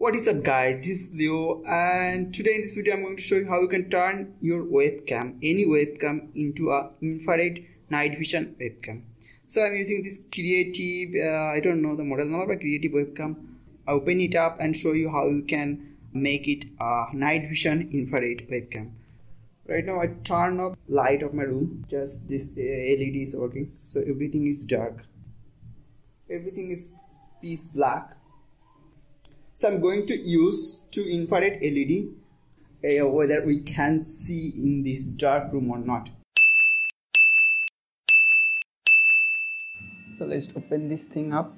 What is up guys, this is Leo and today in this video I'm going to show you how you can turn your webcam, any webcam into a infrared night vision webcam. So I'm using this creative, uh, I don't know the model number but creative webcam. I open it up and show you how you can make it a night vision infrared webcam. Right now I turn off light of my room, just this uh, LED is working so everything is dark. Everything is piece black so I'm going to use two infrared LED uh, whether we can see in this dark room or not. So let's open this thing up.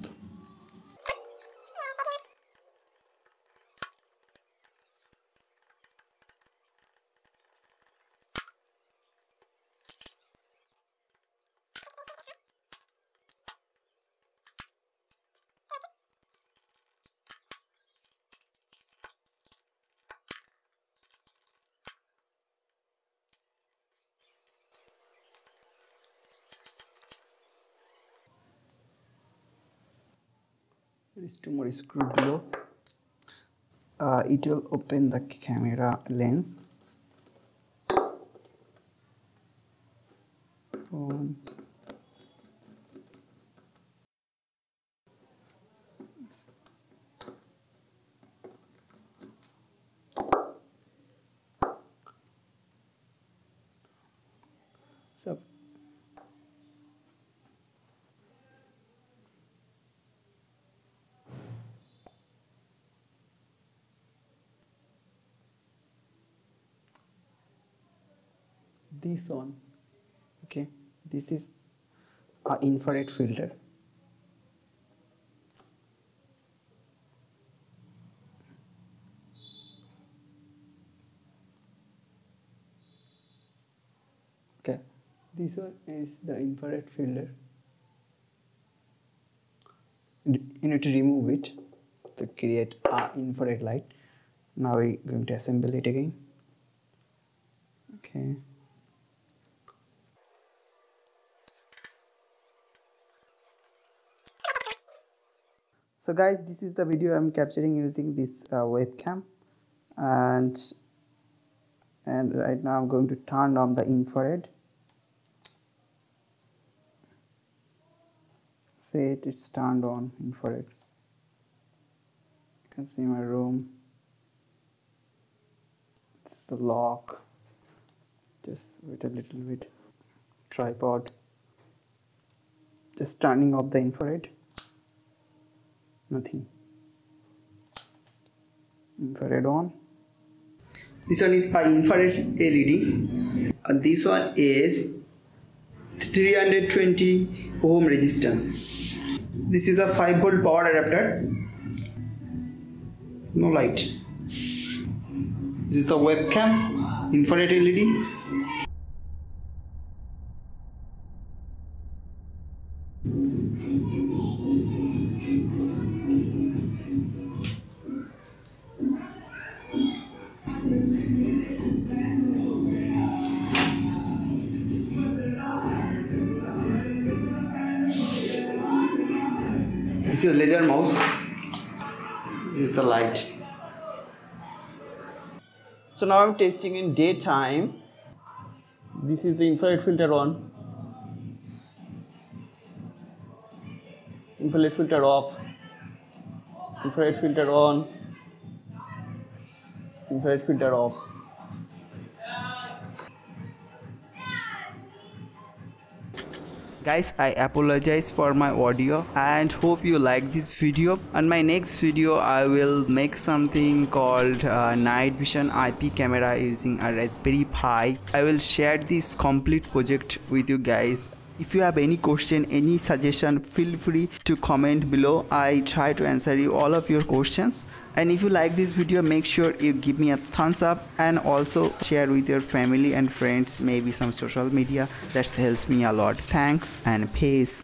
There is two more screw below uh, it will open the camera lens. Um, so this one. Okay? This is a infrared filter. Okay? This one is the infrared filter. You need to remove it to create a infrared light. Now we're going to assemble it again. Okay so guys this is the video i'm capturing using this uh, webcam. And and right now i'm going to turn on the infrared. Say it it's turned on infrared. You can see my room. It's the lock. Just with a little bit tripod. Just turning off the infrared nothing. Infrared on. This one is a infrared led and this one is 320 ohm resistance. This is a 5 volt power adapter. No light. This is the webcam infrared led this is laser mouse. This is the light. So now i'm testing in daytime. This is the infrared filter on. Infrared filter off. Infrared filter on. Infrared filter off guys i apologize for my audio and hope you like this video. On my next video i will make something called uh, night vision ip camera using a raspberry pi. I will share this complete project with you guys if you have any question any suggestion feel free to comment below. I try to answer you all of your questions. And if you like this video make sure you give me a thumbs up and also share with your family and friends. Maybe some social media that helps me a lot. Thanks and peace